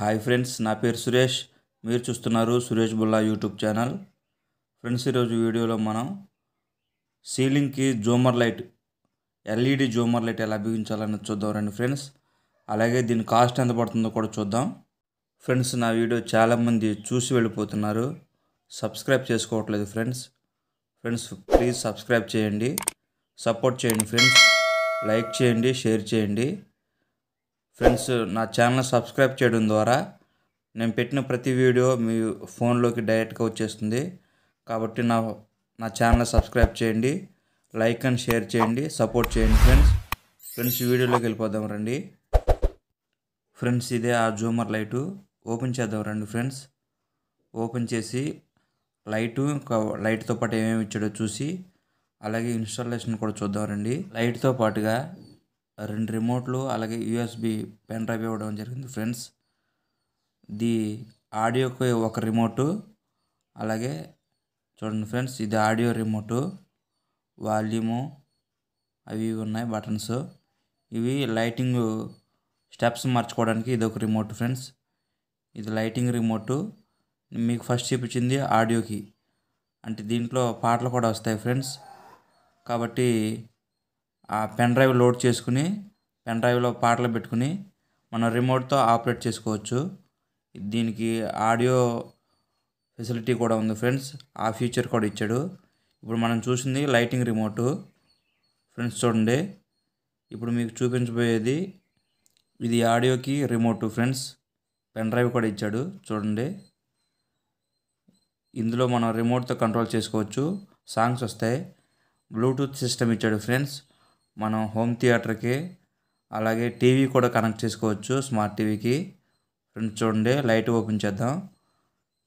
Hi friends నా పేరు సురేష్. మీరు చూస్తున్నారు Suresh Bulla YouTube channel. Friends ఈరోజు వీడియోలో మనం సీలింగ్కి జూమర్ లైట్ ఎల్ఈడి జూమర్ లైట్ ఎలా బిగించాలని చూద్దాం రండి ఫ్రెండ్స్. అలాగే దీని కాస్ట్ ఎంత పడుతుందో కూడా చూద్దాం. ఫ్రెండ్స్ నా వీడియో చాలామంది చూసి వెళ్ళిపోతున్నారు. సబ్స్క్రైబ్ చేసుకోవట్లేదు ఫ్రెండ్స్. ఫ్రెండ్స్ ప్లీజ్ సబ్స్క్రైబ్ చేయండి. సపోర్ట్ చేయండి ఫ్రెండ్స్. లైక్ చేయండి షేర్ చేయండి. ఫ్రెండ్స్ నా ఛానల్ సబ్స్క్రైబ్ చేయడం ద్వారా నేను పెట్టిన ప్రతి వీడియో మీ ఫోన్లోకి డైరెక్ట్గా వచ్చేస్తుంది. కాబట్టి నా నా ఛానల్ సబ్స్క్రైబ్ చేయండి లైక్ అండ్ షేర్ చేయండి సపోర్ట్ చేయండి ఫ్రెండ్స్. ఫ్రెండ్స్ వీడియోలోకి వెళ్ళిపోదాం రండి. ఫ్రెండ్స్ ఇదే ఆ జూమర్ లైటు. ఓపెన్ చేద్దాం రండి ఫ్రెండ్స్. ఓపెన్ చేసి లైటు లైట్తో పాటు ఏమేమి ఇచ్చాడో చూసి అలాగే ఇన్స్టాలేషన్ కూడా చూద్దాం రండి. లైట్తో పాటుగా రెండు రిమోట్లు అలాగే యూఎస్బి పెన్ డ్రైవ్ ఇవ్వడం జరిగింది ఫ్రెండ్స్. ది ఆడియోకి ఒక రిమోటు అలాగే చూడండి ఫ్రెండ్స్ ఇది ఆడియో రిమోటు. వాల్యూము అవి ఉన్నాయి బటన్స్. ఇవి లైటింగ్ స్టెప్స్ మార్చుకోవడానికి ఇది ఒక రిమోట్ ఫ్రెండ్స్. ఇది లైటింగ్ రిమోటు. మీకు ఫస్ట్ చూపించింది ఆడియోకి. అంటే దీంట్లో పాటలు కూడా వస్తాయి ఫ్రెండ్స్. కాబట్టి ఆ పెన్ డ్రైవ్ లోడ్ చేసుకుని పెన్ డ్రైవ్లో పాటలు పెట్టుకుని మనం రిమోట్తో ఆపరేట్ చేసుకోవచ్చు. దీనికి ఆడియో ఫెసిలిటీ కూడా ఉంది ఫ్రెండ్స్. ఆ ఫీచర్ కూడా ఇచ్చాడు. ఇప్పుడు మనం చూసింది లైటింగ్ రిమోటు ఫ్రెండ్స్ చూడండి. ఇప్పుడు మీకు చూపించబోయేది ఇది ఆడియోకి రిమోట్ ఫ్రెండ్స్. పెన్ డ్రైవ్ కూడా ఇచ్చాడు. చూడండి. ఇందులో మనం రిమోట్తో కంట్రోల్ చేసుకోవచ్చు. సాంగ్స్ వస్తాయి. బ్లూటూత్ సిస్టమ్ ఇచ్చాడు ఫ్రెండ్స్. మనం హోమ్ థియేటర్కి అలాగే టీవీ కూడా కనెక్ట్ చేసుకోవచ్చు స్మార్ట్ టీవీకి. ఫ్రెండ్స్ చూడండి లైట్ ఓపెన్ చేద్దాం.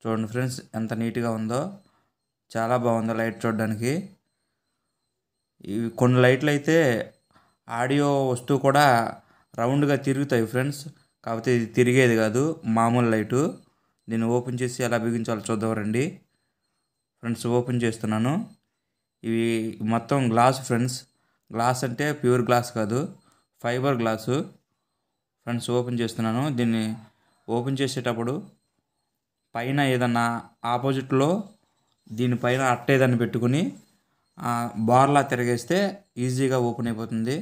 చూడండి ఫ్రెండ్స్ ఎంత నీట్గా ఉందో. చాలా బాగుంది లైట్ చూడడానికి. ఇవి కొన్ని లైట్లు అయితే ఆడియో వస్తువు కూడా రౌండ్గా తిరుగుతాయి ఫ్రెండ్స్. కాకపోతే ఇది తిరిగేది కాదు మామూలు లైటు. దీన్ని ఓపెన్ చేసి ఎలా బిగించాలో చూద్దాం రండి. ఫ్రెండ్స్ ఓపెన్ చేస్తున్నాను. ఇవి మొత్తం గ్లాస్ ఫ్రెండ్స్. గ్లాస్ అంటే ప్యూర్ గ్లాస్ కాదు ఫైబర్ గ్లాసు. ఫ్రెండ్స్ ఓపెన్ చేస్తున్నాను. దీన్ని ఓపెన్ చేసేటప్పుడు పైన ఏదన్నా ఆపోజిట్లో దీనిపైన అట్ట ఏదన్నా పెట్టుకుని బార్లా తిరగేస్తే ఈజీగా ఓపెన్ అయిపోతుంది.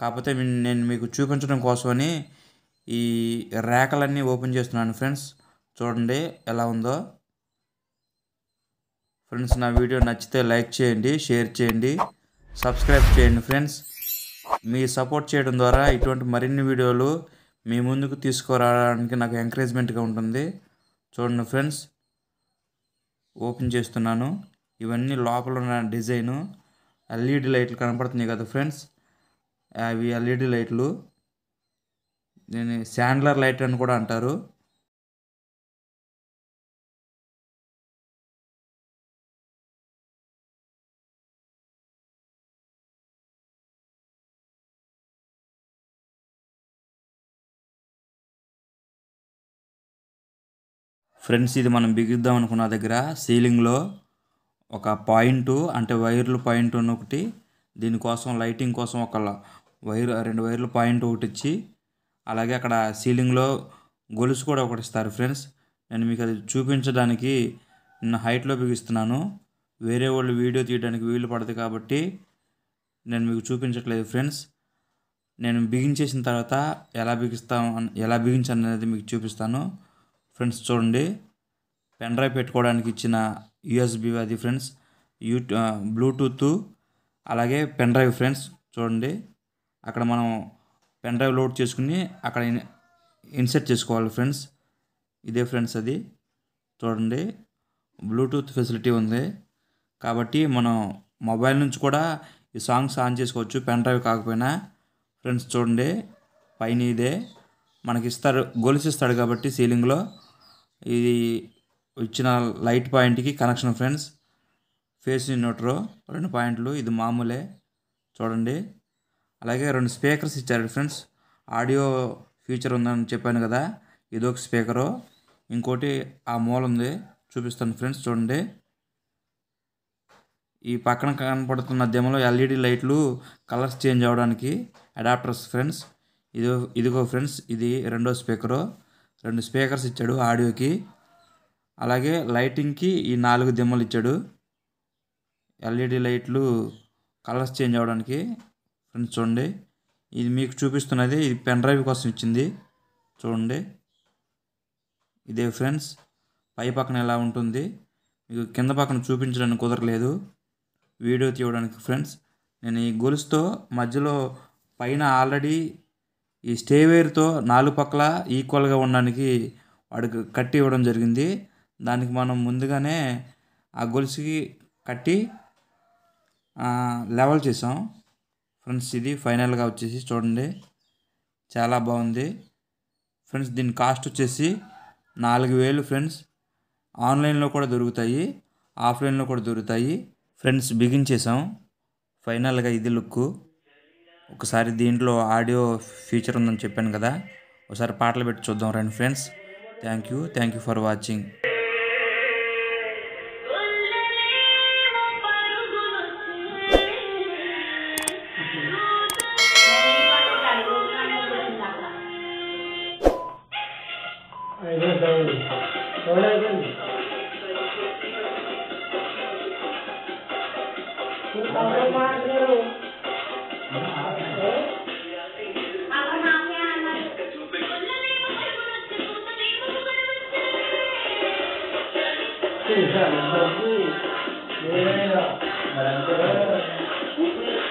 కాకపోతే నేను మీకు చూపించడం కోసమని ఈ రేఖలన్నీ ఓపెన్ చేస్తున్నాను ఫ్రెండ్స్. చూడండి ఎలా ఉందో. ఫ్రెండ్స్ నా వీడియో నచ్చితే లైక్ చేయండి షేర్ చేయండి. సబ్స్క్రైబ్ చేయండి ఫ్రెండ్స్. మీ సపోర్ట్ చేయడం ద్వారా ఇటువంటి మరిన్ని వీడియోలు మీ ముందుకు తీసుకురావడానికి నాకు ఎంకరేజ్మెంట్గా ఉంటుంది. చూడండి ఫ్రెండ్స్. ఓపెన్ చేస్తున్నాను. ఇవన్నీ లోపల ఉన్న డిజైను. ఎల్ఈడి లైట్లు కనపడుతున్నాయి కదా ఫ్రెండ్స్. అవి ఎల్ఈడి లైట్లు. దీన్ని శాండ్లర్ లైట్ అని కూడా అంటారు. ఫ్రెండ్స్ ఇది మనం బిగిద్దాం అనుకున్న దగ్గర సీలింగ్లో ఒక పాయింట్ అంటే వైర్లు పాయింట్ ఉన్న ఒకటి దీనికోసం లైటింగ్ కోసం ఒక వైర్ రెండు వైర్లు పాయింట్ ఒకటి ఇచ్చి అలాగే అక్కడ సీలింగ్లో గొలుసు కూడా ఒకటి ఇస్తారు ఫ్రెండ్స్. నేను మీకు అది చూపించడానికి నేను హైట్లో బిగిస్తున్నాను. వేరే వాళ్ళు వీడియో తీయడానికి వీలు పడదు కాబట్టి నేను మీకు చూపించట్లేదు ఫ్రెండ్స్. నేను బిగించేసిన తర్వాత ఎలా బిగిస్తాం ఎలా బిగించాను అనేది మీకు చూపిస్తాను. ఫ్రెండ్స్ చూడండి పెన్ డ్రైవ్ పెట్టుకోవడానికి ఇచ్చిన యూఎస్బి అది ఫ్రెండ్స్ యూ బ్లూటూత్ అలాగే పెన్ డ్రైవ్ ఫ్రెండ్స్ చూడండి అక్కడ మనం పెన్ డ్రైవ్ లోడ్ చేసుకుని అక్కడ ఇన్సెట్ చేసుకోవాలి ఫ్రెండ్స్ ఇదే ఫ్రెండ్స్ అది చూడండి బ్లూటూత్ ఫెసిలిటీ ఉంది కాబట్టి మనం మొబైల్ నుంచి కూడా ఈ సాంగ్స్ ఆన్ చేసుకోవచ్చు పెన్ డ్రైవ్ కాకపోయినా ఫ్రెండ్స్ చూడండి పైన ఇదే మనకి ఇస్తారు గొలుసు ఇస్తాడు కాబట్టి సీలింగ్లో ఇది ఇచ్చిన లైట్ పాయింట్కి కనెక్షన్ ఫ్రెండ్స్ ఫేస్ ఇన్వర్టర్ రెండు పాయింట్లు ఇది మామూలే చూడండి. అలాగే రెండు స్పీకర్స్ ఇచ్చారు ఫ్రెండ్స్ ఆడియో ఫీచర్ ఉందని చెప్పాను కదా ఇది ఒక స్పీకరు ఇంకోటి ఆ మూల ఉంది చూపిస్తాను ఫ్రెండ్స్ చూడండి. ఈ పక్కన కనపడుతున్న దెమలో ఎల్ఈడి లైట్లు కలర్స్ చేంజ్ అవ్వడానికి అడాప్టర్స్ ఫ్రెండ్స్ ఇది ఇదిగో ఫ్రెండ్స్ ఇది రెండో స్పీకరు రెండు స్పీకర్స్ ఇచ్చాడు ఆడియోకి. అలాగే లైటింగ్కి ఈ నాలుగు దిమ్మలు ఇచ్చాడు. ఎల్ఈడి లైట్లు కలర్స్ చేంజ్ అవ్వడానికి. ఫ్రెండ్స్ చూడండి. ఇది మీకు చూపిస్తున్నది. ఇది పెన్ డ్రైవ్ కోసం ఇచ్చింది. చూడండి. ఇదే ఫ్రెండ్స్ పై పక్కన ఎలా ఉంటుంది. మీకు కింద పక్కన చూపించడానికి కుదరలేదు. వీడియో తీయడానికి ఫ్రెండ్స్ నేను ఈ గొలుసుతో మధ్యలో పైన ఆల్రెడీ ఈ స్టేవేర్తో నాలుగు పక్కల ఈక్వల్గా ఉండడానికి వాడికి కట్టి ఇవ్వడం జరిగింది. దానికి మనం ముందుగానే ఆ గొలుసుకి కట్టి లెవెల్ చేసాం ఫ్రెండ్స్ ఇది ఫైనల్గా వచ్చేసి చూడండి. చాలా బాగుంది. ఫ్రెండ్స్ దీని కాస్ట్ వచ్చేసి నాలుగు వేలు ఫ్రెండ్స్. ఆన్లైన్లో కూడా దొరుకుతాయి. ఆఫ్లైన్లో కూడా దొరుకుతాయి. ఫ్రెండ్స్ బిగించేసాం ఫైనల్గా ఇది లుక్ ఒకసారి దీంట్లో ఆడియో ఫీచర్ ఉందని చెప్పాను కదా ఒకసారి పాటలు పెట్టి చూద్దాం రండి friends. Thank you thank you for watching Sì, sì, sì. Era. Ma era ancora...